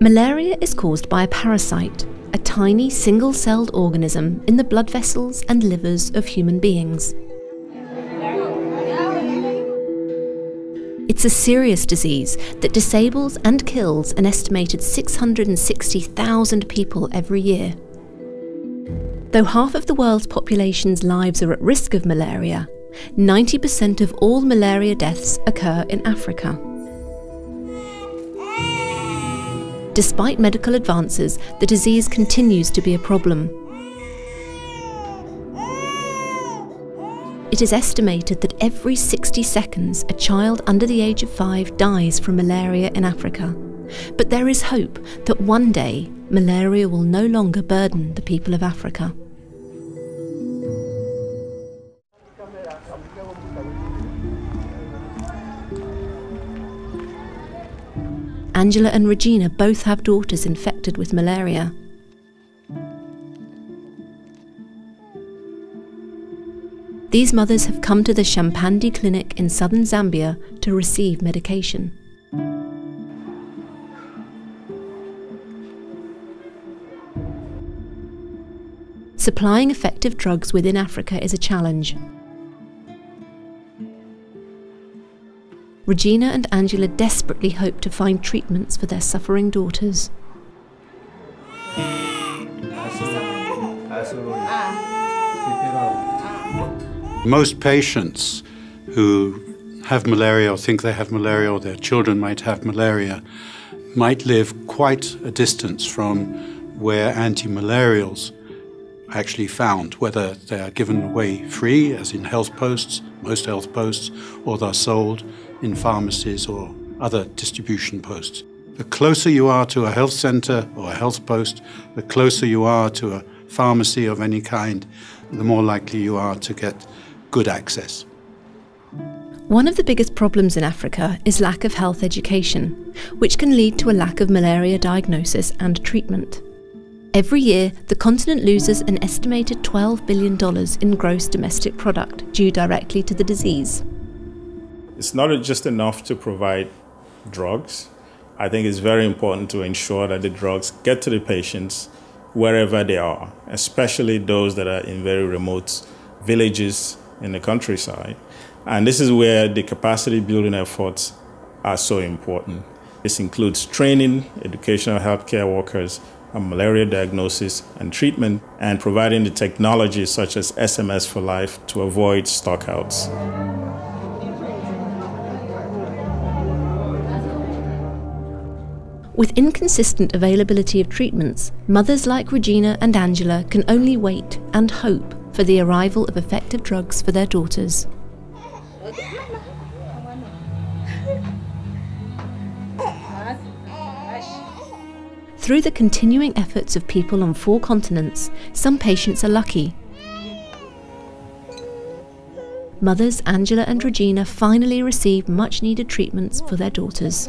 Malaria is caused by a parasite, a tiny single celled organism in the blood vessels and livers of human beings. It's a serious disease that disables and kills an estimated 660,000 people every year. Though half of the world's population's lives are at risk of malaria, 90% of all malaria deaths occur in Africa. Despite medical advances, the disease continues to be a problem. It is estimated that every 60 seconds a child under the age of five dies from malaria in Africa. But there is hope that one day malaria will no longer burden the people of Africa. Angela and Regina both have daughters infected with malaria. These mothers have come to the Shampandi Clinic in southern Zambia to receive medication. Supplying effective drugs within Africa is a challenge. Regina and Angela desperately hope to find treatments for their suffering daughters. Most patients who have malaria or think they have malaria or their children might have malaria might live quite a distance from where anti-malarials actually found, whether they are given away free, as in health posts, most health posts, or they're sold in pharmacies or other distribution posts. The closer you are to a health centre or a health post, the closer you are to a pharmacy of any kind, the more likely you are to get good access. One of the biggest problems in Africa is lack of health education, which can lead to a lack of malaria diagnosis and treatment. Every year, the continent loses an estimated $12 billion in gross domestic product due directly to the disease. It's not just enough to provide drugs. I think it's very important to ensure that the drugs get to the patients wherever they are, especially those that are in very remote villages in the countryside. And this is where the capacity building efforts are so important. This includes training educational healthcare workers malaria diagnosis and treatment, and providing the technology such as SMS for Life to avoid stockouts. With inconsistent availability of treatments, mothers like Regina and Angela can only wait and hope for the arrival of effective drugs for their daughters. Through the continuing efforts of people on four continents, some patients are lucky. Mothers Angela and Regina finally receive much needed treatments for their daughters.